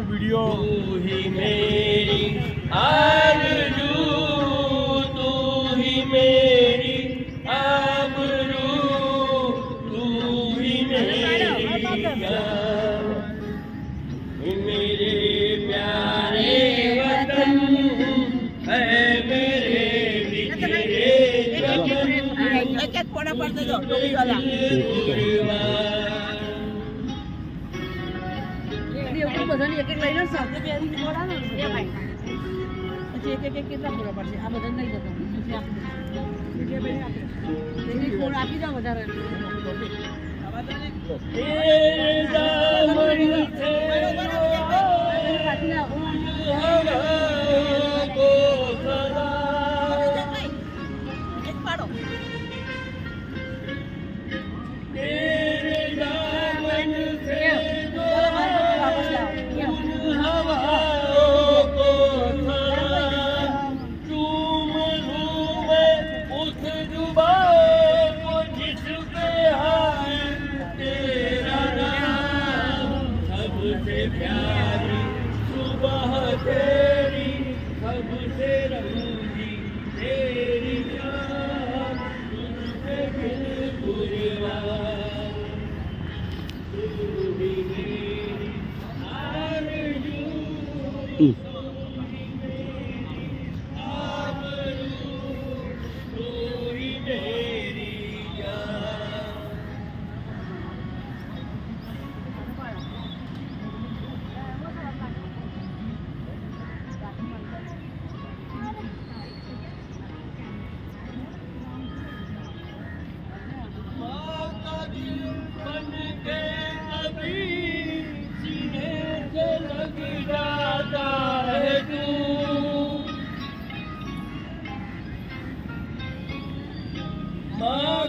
Video ही मेरी आरज़ू, तू ही मेरी आबरू तू ही मेरी मेरे प्यारे वतन है। એક એક પોડા પર દેજો. ટોપી વાલા. બધાની એક એક લઈને સાત રૂપિયા પછી એક એક કેટલા પૂરા પડશે? આ બધા નહીં જતો પછી આપણે આપી દો વધારે. બરાબર Mm. Thank you.